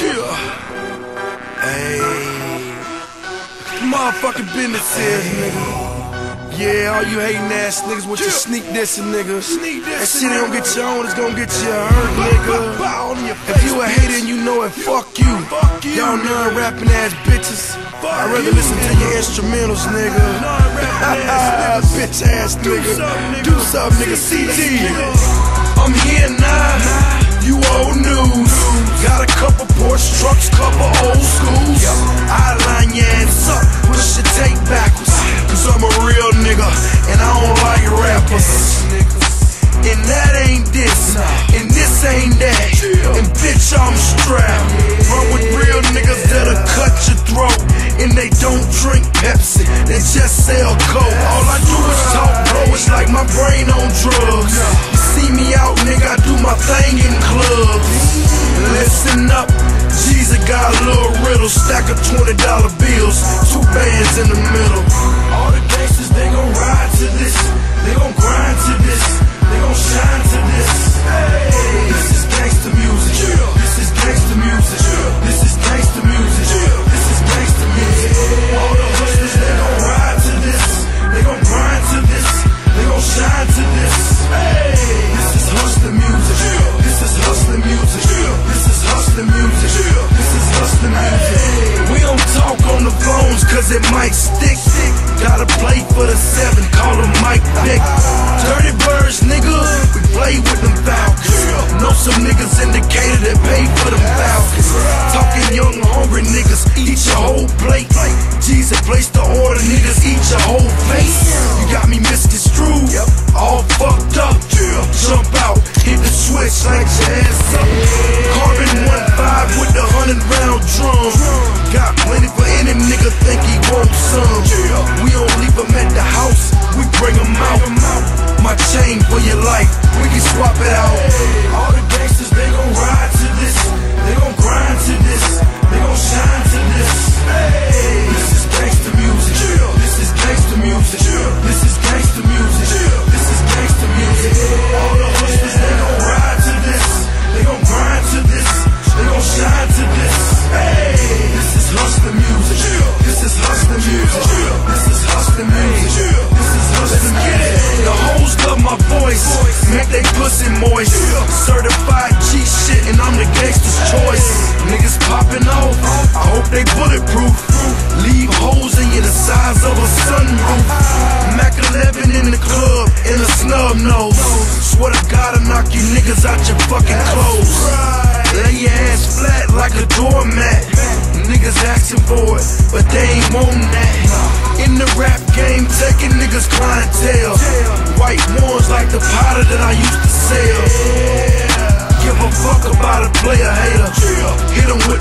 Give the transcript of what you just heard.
Yeah. Hey. Motherfucking business is, nigga. Yeah, all you hating ass niggas with your sneak dissing, nigga. Sneak That shit gonna get you on, it's gonna get you hurt, nigga. If you a hater and you know it, fuck you. Y'all non rapping ass bitches. I'd rather listen to your instrumentals, nigga. Bitch ass nigga. Do something, nigga. CT. I'm here now. You old news. Got this, and this ain't that. And bitch, I'm strapped. Run with real niggas that'll cut your throat. And they don't drink Pepsi, they just sell Coke. All I do is talk, bro. It's like my brain on drugs. You see me out, nigga, I do my thing in clubs. Listen up, Jeezy got a little riddle, stack of Gotta play for the seven, call him Mike Vick. Dirty birds, nigga, we play with them Falcons. Know some niggas indicated that pay for them Falcons. Talking young, hungry niggas, eat your whole plate. Jeezy placed the order, niggas eat your whole face. You got me misconstrued, all fucked up. Jump out, hit the switch like your ass up. Carbon one five with the hundred round drum. Got plenty for any nigga think he want some. We don't out. My chain for your life, we can swap it out. All the gangsters, they gon' ride pussy moist. Certified G shit, and I'm the gangster's choice. Niggas popping off, I hope they bulletproof. Leave holes in you the size of a sunroof. chasing for it, but they ain't wanting that. In the rap game, taking niggas clientele. White ones like the powder that I used to sell. Give a fuck about a player hater. Hit him with